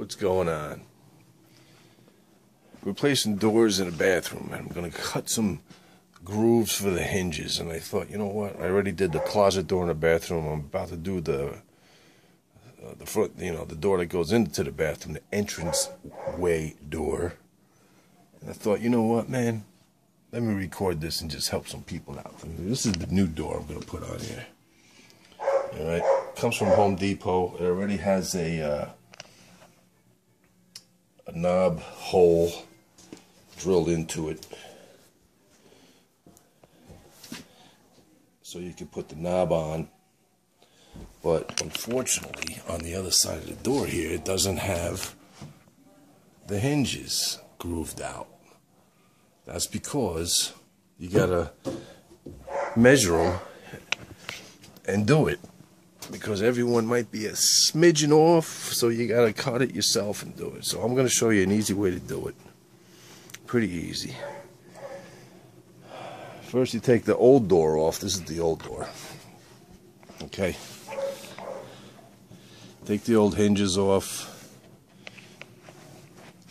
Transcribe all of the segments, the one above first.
what's going on. Replacing doors in a bathroom, and I'm going to cut some grooves for the hinges. And I thought, you know what? I already did the closet door in the bathroom. I'm about to do the uh, the front, you know, the door that goes into the bathroom, the entrance way door. And I thought, you know what, man? Let me record this and just help some people out. This is the new door I'm going to put on here. All right, comes from Home Depot. It already has a uh, a knob hole drilled into it. So you can put the knob on. But unfortunately, on the other side of the door here, it doesn't have the hinges grooved out. That's because you gotta measure them and do it because everyone might be a smidgen off, so you gotta cut it yourself and do it. So I'm gonna show you an easy way to do it. Pretty easy. First you take the old door off. This is the old door. Okay. Take the old hinges off.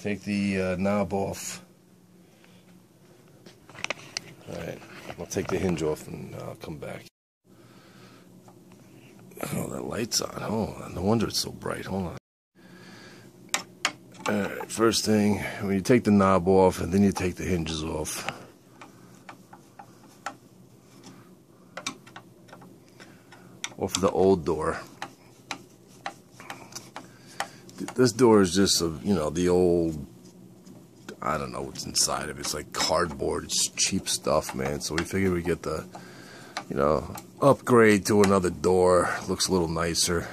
Take the uh, knob off. Alright, I'll take the hinge off and I'll come back. Light's on. Oh, no wonder it's so bright. Hold on. Alright, first thing, when you take the knob off and then you take the hinges off. Off the old door. This door is just, a, you know, the old, I don't know what's inside of it. It's like cardboard. It's cheap stuff, man. So we figured we'd get the, you know, upgrade to another door. Looks a little nicer.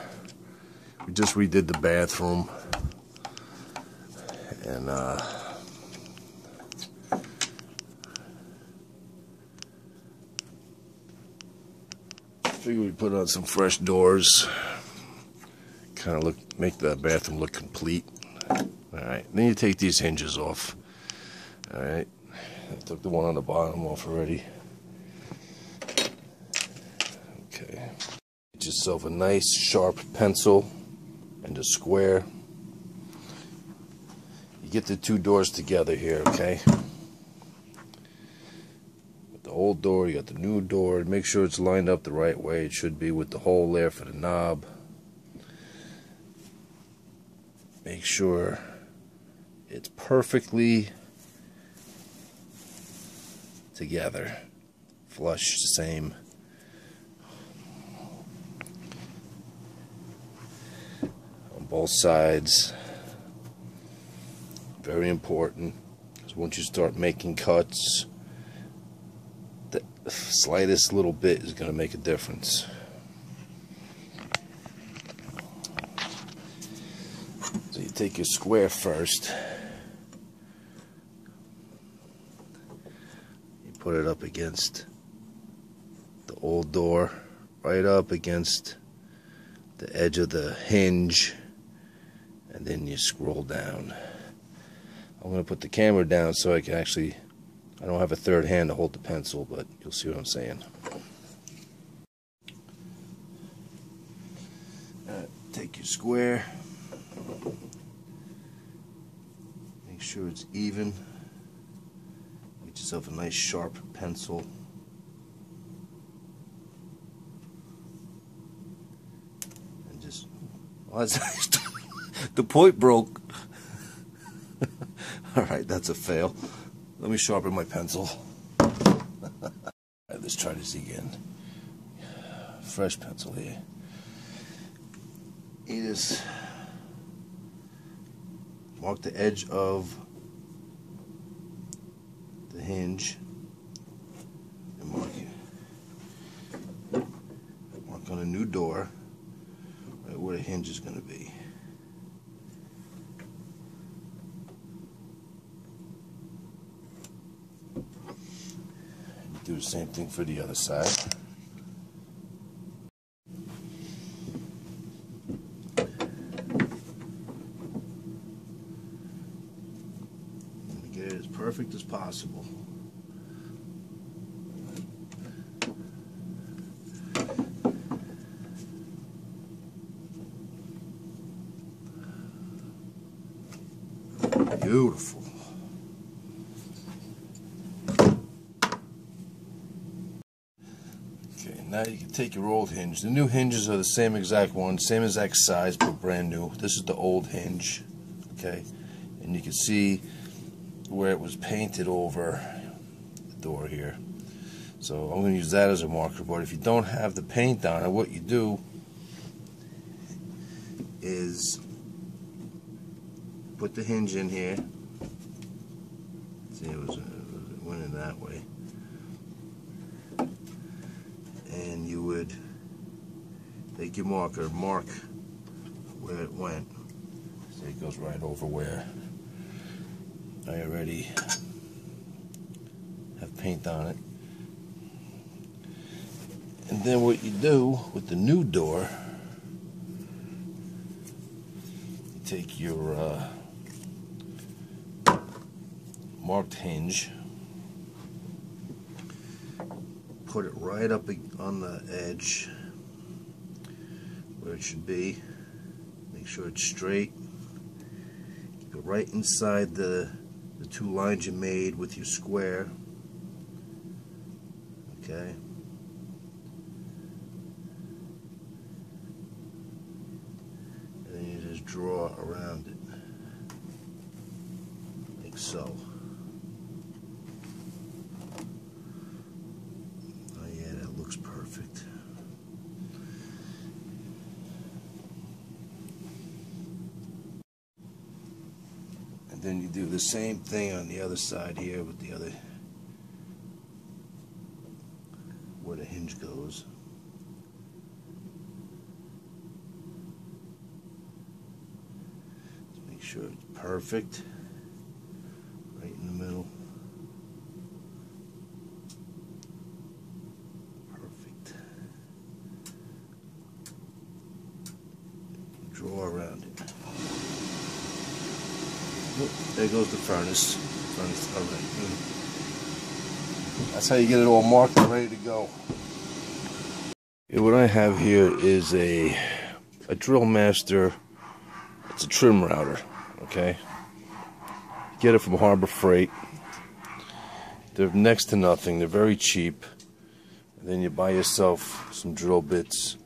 We just redid the bathroom. And, uh, figure we put on some fresh doors. Kind of look, make the bathroom look complete. Alright, then you take these hinges off. Alright, I took the one on the bottom off already. Okay. Get yourself a nice sharp pencil and a square. You get the two doors together here, okay? With the old door, you got the new door. Make sure it's lined up the right way. It should be with the hole there for the knob. Make sure it's perfectly together. Flush, the same. Both sides. Very important because once you start making cuts, the slightest little bit is going to make a difference. So you take your square first. You put it up against the old door, right up against the edge of the hinge then you scroll down. I'm going to put the camera down so I can actually, I don't have a third hand to hold the pencil, but you'll see what I'm saying. Uh, take your square, make sure it's even, get yourself a nice sharp pencil. And just, well, the point broke. Alright, that's a fail. Let me sharpen my pencil. right, let's try this again. Fresh pencil here. You just mark the edge of the hinge and mark it. Mark on a new door right where the hinge is going to be. The same thing for the other side. Get it as perfect as possible. Beautiful. Okay, now you can take your old hinge. The new hinges are the same exact one, same exact size, but brand new. This is the old hinge, okay? And you can see where it was painted over the door here. So I'm going to use that as a marker, but if you don't have the paint on it, what you do is put the hinge in here. See, it was, it went in that way. And you would take your marker, mark where it went. See, it goes right over where I already have paint on it. And then what you do with the new door, you take your uh, marked hinge, put it right up on the edge where it should be. Make sure it's straight. Keep it right inside the, the two lines you made with your square. Okay. And then you just draw around it. Like so. Oh yeah, that looks perfect. And then you do the same thing on the other side here with the other where the hinge goes. Make sure it's perfect. Right in the middle. Perfect. Draw around it. Oh, there goes the furnace. Furnace, right. That's how you get it all marked and ready to go. Yeah, what I have here is a a Drill Master. It's a trim router. Okay. Get it from Harbor Freight. They're next to nothing. They're very cheap. And then you buy yourself some drill bits.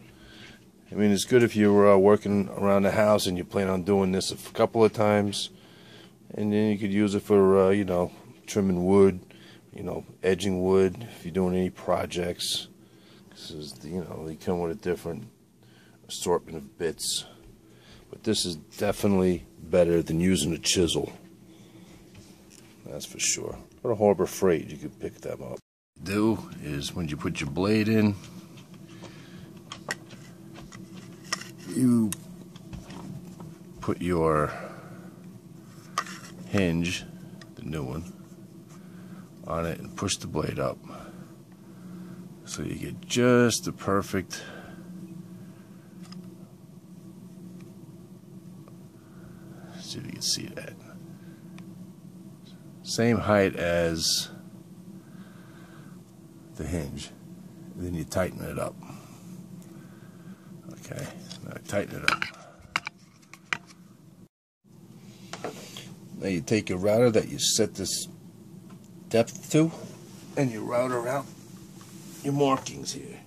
I mean, it's good if you're uh, working around the house and you plan on doing this a couple of times, and then you could use it for uh, you know trimming wood you know, edging wood if you're doing any projects. This is, you know, they come with a different assortment of bits. But this is definitely better than using a chisel. That's for sure. Go a Harbor Freight, you could pick them up. Do is when you put your blade in, you put your hinge, the new one, on it and push the blade up. So you get just the perfect see if you can see that. Same height as the hinge. And then you tighten it up. Okay, now tighten it up. Now you take your router that you set this depth to, and you router out your markings here.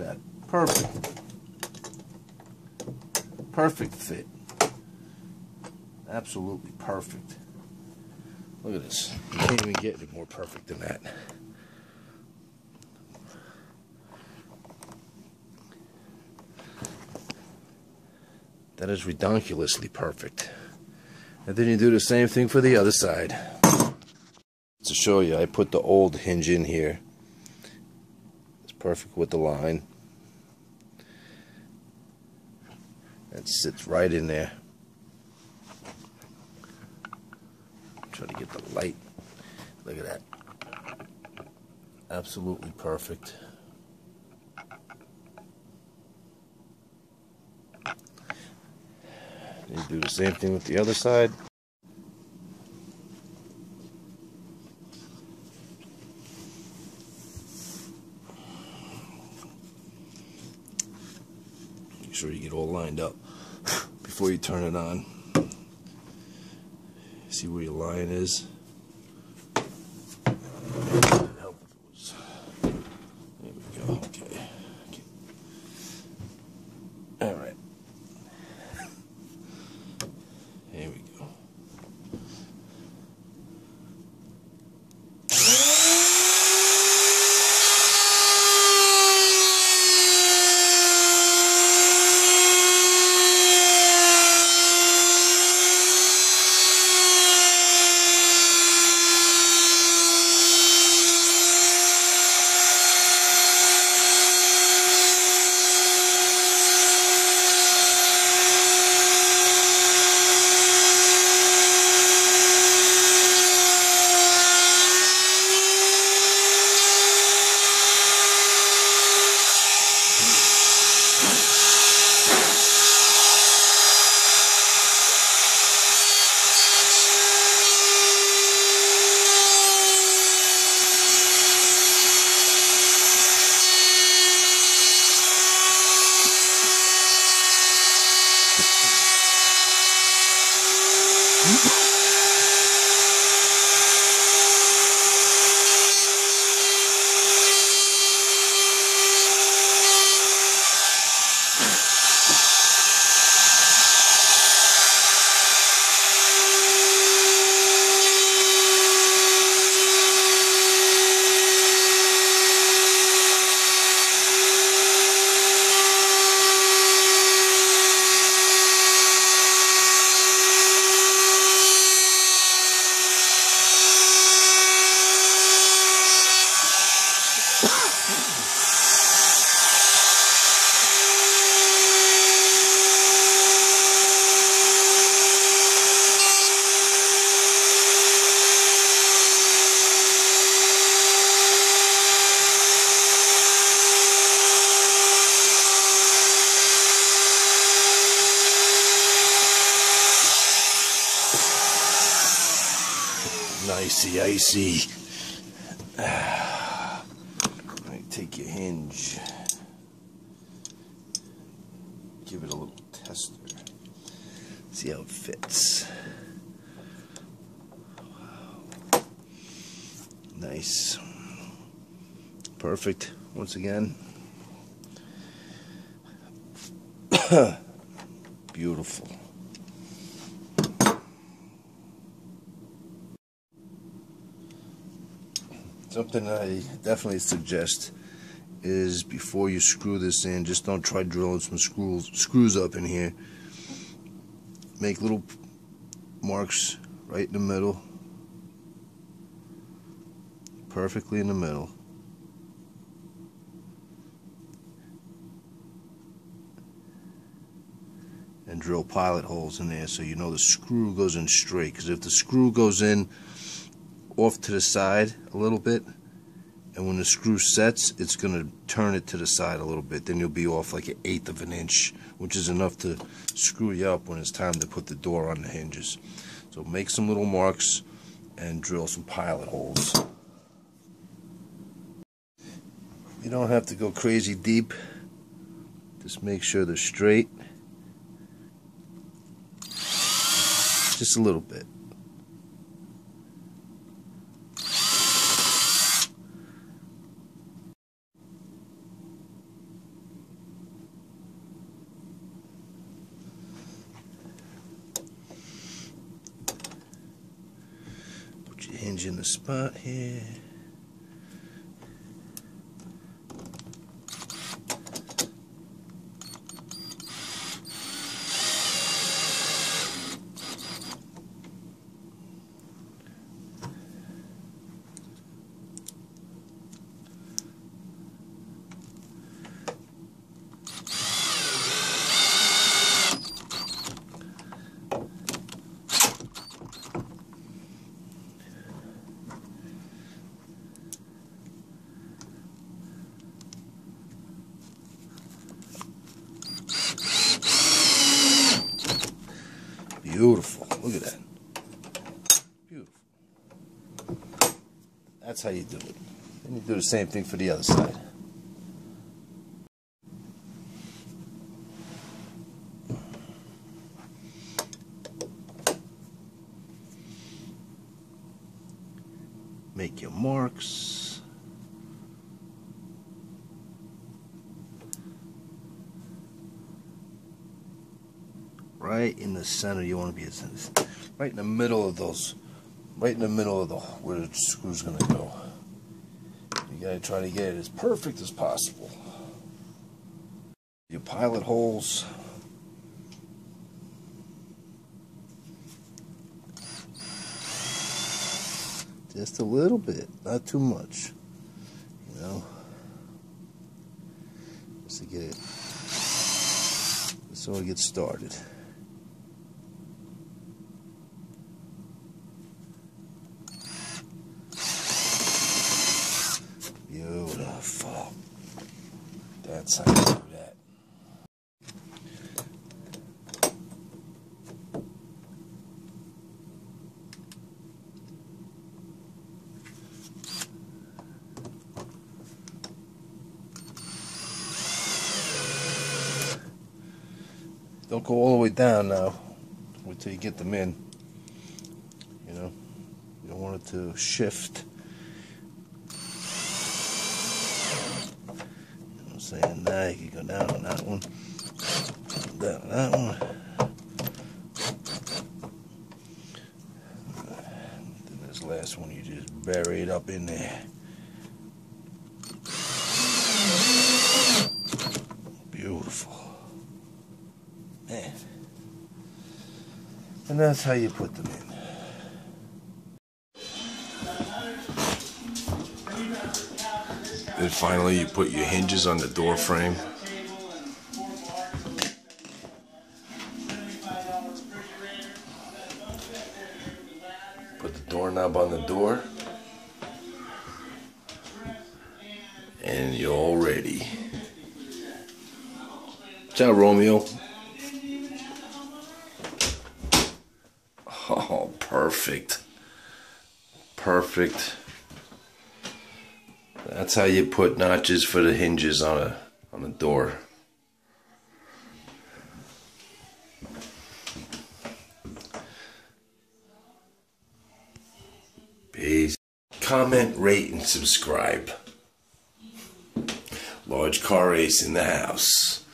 At that. Perfect. Perfect fit. Absolutely perfect. Look at this. You can't even get any more perfect than that. That is redonkulously perfect. And then you do the same thing for the other side. To show you, I put the old hinge in here. Perfect with the line. It sits right in there. Try to get the light. Look at that. Absolutely perfect. You do the same thing with the other side. Sure you get all lined up before you turn it on. See where your line is. Nicey, icy. Right, take your hinge. Give it a little tester. See how it fits. Nice. Perfect. Once again. Beautiful. Something I definitely suggest is before you screw this in, just don't try drilling some screws screws up in here. Make little marks right in the middle. Perfectly in the middle. And drill pilot holes in there so you know the screw goes in straight. Because if the screw goes in off to the side a little bit and when the screw sets it's going to turn it to the side a little bit. Then you'll be off like an eighth of an inch which is enough to screw you up when it's time to put the door on the hinges. So make some little marks and drill some pilot holes. You don't have to go crazy deep. Just make sure they're straight. Just a little bit hinge in the spot here. Beautiful. Look at that. Beautiful. That's how you do it. And you do the same thing for the other side. Make your marks. right in the center. You want to be right in the middle of those, right in the middle of the where the screw's gonna go. You gotta try to get it as perfect as possible. Your pilot holes. Just a little bit, not too much. You know, just to get it so it gets started. Beautiful. That's how you do that. Don't go all the way down now. until you get them in. You know, you don't want it to shift. I'm saying now you can go down on that one, down on that one. Then this last one you just bury it up in there. Beautiful. Man. And that's how you put them in. Then finally you put your hinges on the door frame. Put the doorknob on the door. And you're all ready. Ciao, Romeo. Oh, perfect. Perfect. That's how you put notches for the hinges on a on a door. Peace. Comment, rate, and subscribe. Large Car Ace in the house.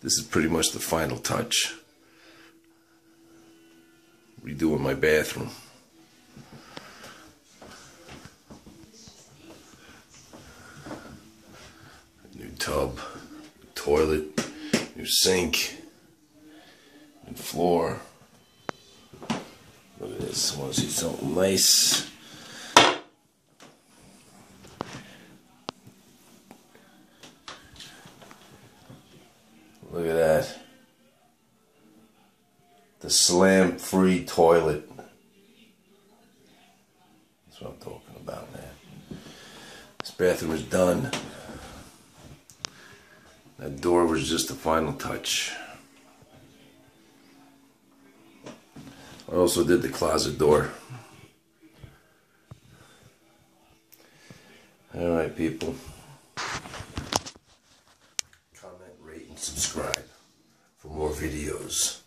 This is pretty much the final touch. Redoing my bathroom. Tub, toilet, new sink, new floor. Look at this. I want to see something nice. Look at that. The slam free toilet. That's what I'm talking about, man. This bathroom is done. That door was just the final touch. I also did the closet door. Alright people. Comment, rate, and subscribe for more videos.